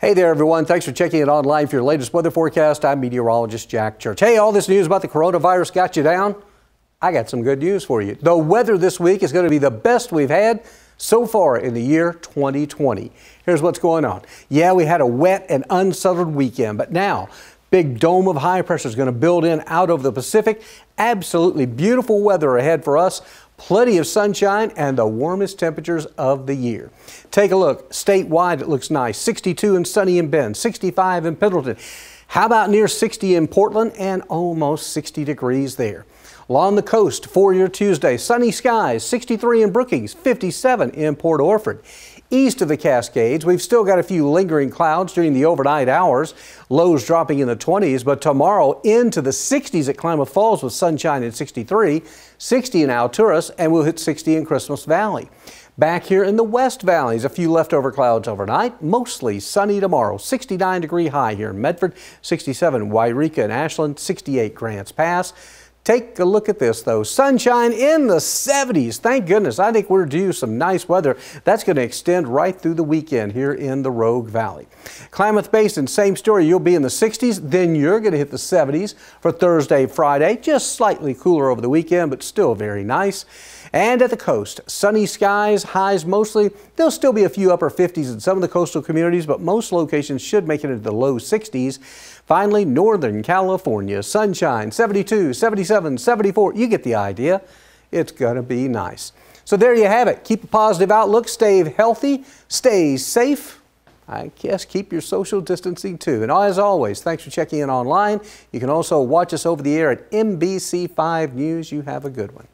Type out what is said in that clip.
Hey there, everyone. Thanks for checking it online for your latest weather forecast. I'm meteorologist Jack Church. Hey, all this news about the coronavirus got you down? I got some good news for you. The weather this week is going to be the best we've had so far in the year 2020. Here's what's going on. Yeah, we had a wet and unsettled weekend, but now big dome of high pressure is going to build in out over the Pacific. Absolutely beautiful weather ahead for us plenty of sunshine and the warmest temperatures of the year. Take a look. Statewide, it looks nice. 62 and sunny in Bend, 65 in Pendleton. How about near 60 in Portland and almost 60 degrees there? Along the coast for your Tuesday, sunny skies, 63 in Brookings, 57 in Port Orford. East of the Cascades, we've still got a few lingering clouds during the overnight hours. Lows dropping in the 20s, but tomorrow into the 60s at Klamath Falls with sunshine at 63, 60 in Alturas, and we'll hit 60 in Christmas Valley. Back here in the West Valleys, a few leftover clouds overnight, mostly sunny tomorrow. 69 degree high here in Medford, 67 Yreka and Ashland, 68 Grants Pass. Take a look at this though. Sunshine in the 70s. Thank goodness. I think we're due some nice weather. That's going to extend right through the weekend here in the Rogue Valley. Klamath Basin, same story. You'll be in the 60s. Then you're going to hit the 70s for Thursday, Friday. Just slightly cooler over the weekend, but still very nice. And at the coast, sunny skies, highs mostly. There'll still be a few upper 50s in some of the coastal communities, but most locations should make it into the low 60s. Finally, Northern California, sunshine, 72, 77, 74. You get the idea. It's going to be nice. So there you have it. Keep a positive outlook, stay healthy, stay safe. I guess keep your social distancing too. And as always, thanks for checking in online. You can also watch us over the air at NBC5 News. You have a good one.